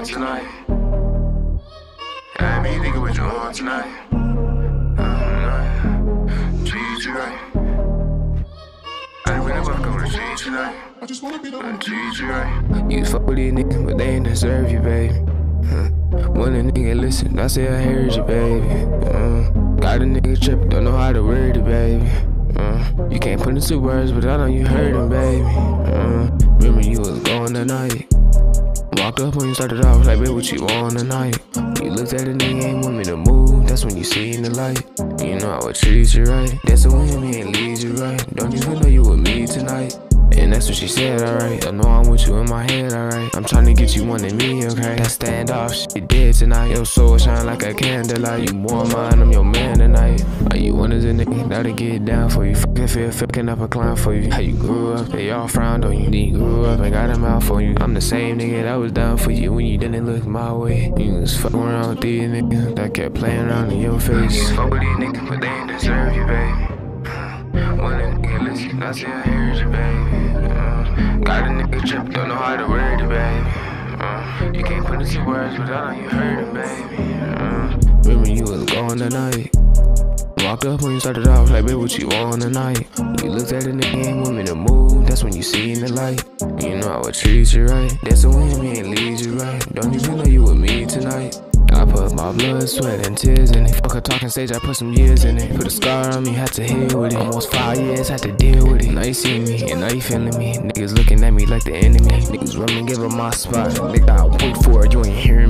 on tonight? Yeah, I mean, nigga, what you on tonight? Uh, treat you right. I really wanna come to treat you right. I just wanna be the one treat you right. You fuck with these niggas, but they ain't deserve you, baby. Huh. When a nigga listen, I say I heard you, baby. Uh, got a nigga trippin', don't know how to word it, baby. Uh, you can't put into words, but I know you heard him, baby. Uh, remember you was going tonight. Walked up when you started off like, babe, what you want tonight? You looked at a nigga, ain't want me to move. That's when you seen the light. You know I would treat you right. That's the way me and lead you right. Don't even know you with me tonight. And that's what she said, alright. I know I'm with you in my head, alright. I'm trying to get you one in me, okay? That standoff shit dead tonight. Your soul shine like a candlelight. You more mine, I'm your man tonight. Are you one of the niggas that'll get down for you? Fucking feel fucking up a climb for you. How you grew up, they all frowned on you. Then you grew up and got a mouth for you. I'm the same nigga that was down for you when you didn't look my way. You was fucking around with these niggas that kept playing around in your face. Fuck with these niggas, but they ain't deserve you, baby. When a nigga listen, I say I heard you, baby. Don't know how to word it, baby. Uh, you can't put into words, but I know you heard it, baby. Uh, Remember you was going tonight. Walked up when you started off like, babe, what you want tonight? You looked at a nigga, ain't want me to move. That's when you seen the light. You know I would treat you right. That's the way me and lead you right. Don't even know you with me tonight. Blood, sweat, and tears in it. Fuck a talking stage, I put some years in it. Put a scar on me, had to heal with it. Almost five years, had to deal with it. Now you see me, and now you feeling me. Niggas looking at me like the enemy. Niggas running, give 'em my spot. Nigga, I wait for it, you ain't hearing me.